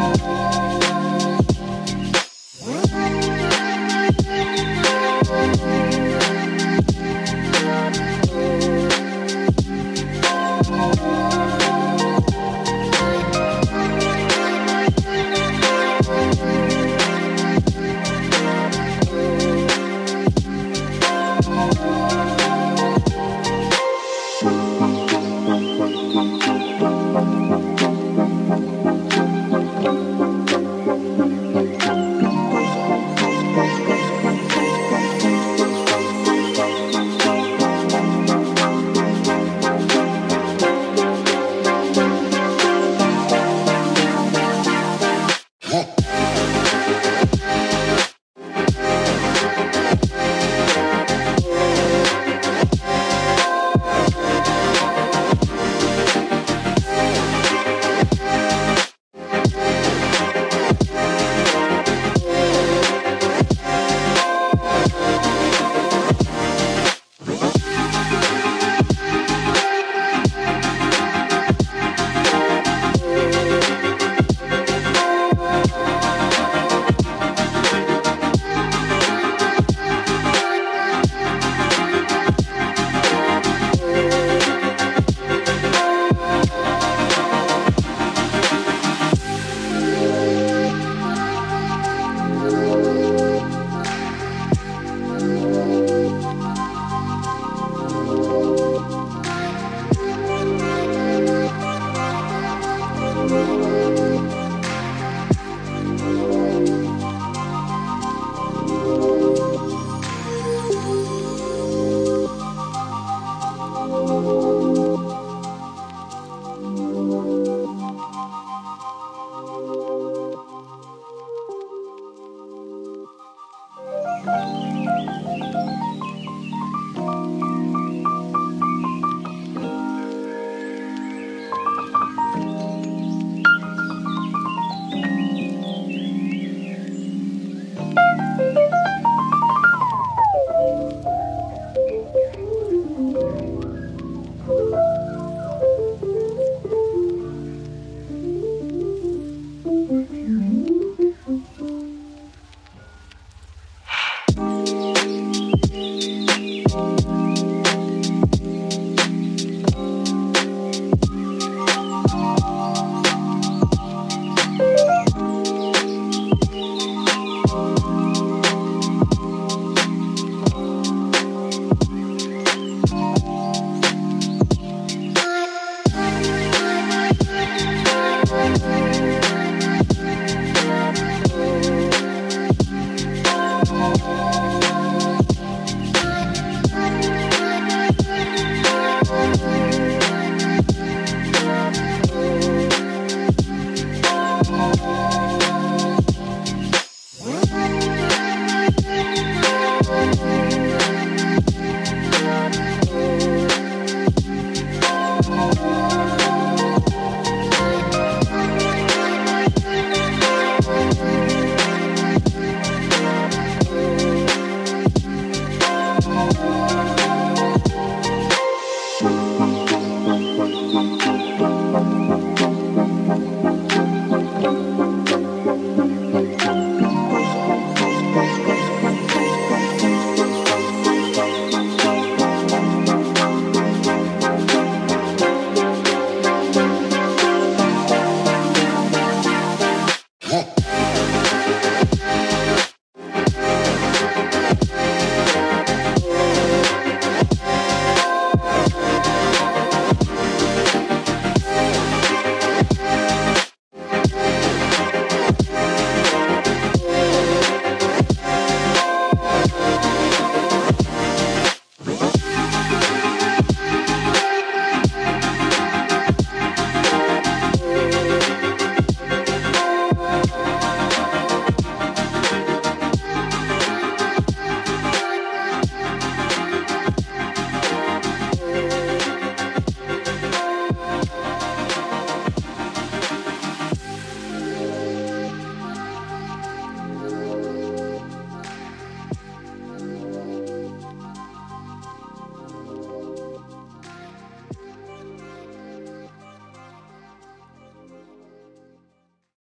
Bye.